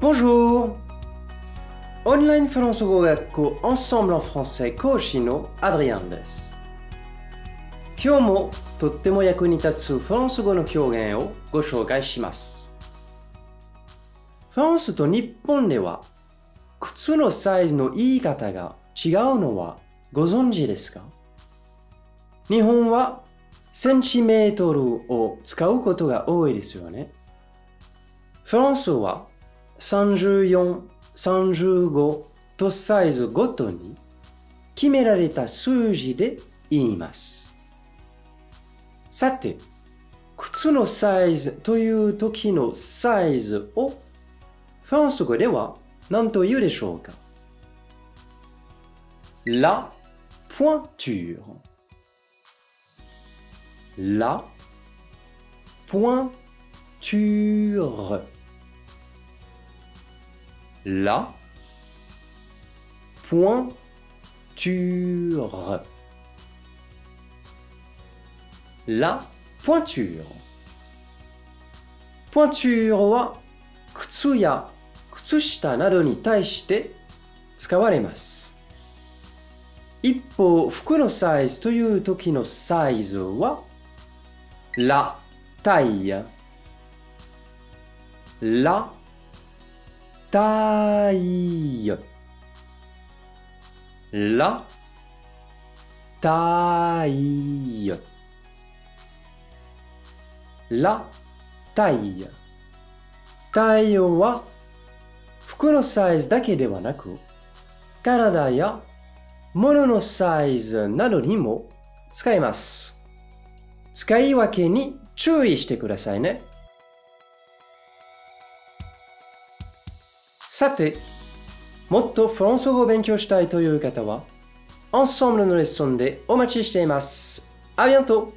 Bonjour! オンラインフランス語学校 Ensemble en français 講師のアドリアンです。今日もとっても役に立つフランス語の表現をご紹介します。フランスと日本では靴のサイズの言い方が違うのはご存知ですか日本はセンチメートルを使うことが多いですよね。フランスは34、35とサイズごとに決められた数字で言います。さて、靴のサイズという時のサイズをフランス語では何と言うでしょうか？La pointure. La pointure. La pointure. La pointure. pointure は靴や靴下などに対して使われます。一方、服のサイズという時のサイズは la taille la taille la taille la taille タイヤは服のサイズだけではなく体や物のサイズなどにも使えます。使い分けに注意してくださいね。さて、もっとフランス語を勉強したいという方は、Ensemble のレッスンでお待ちしています。ありがとう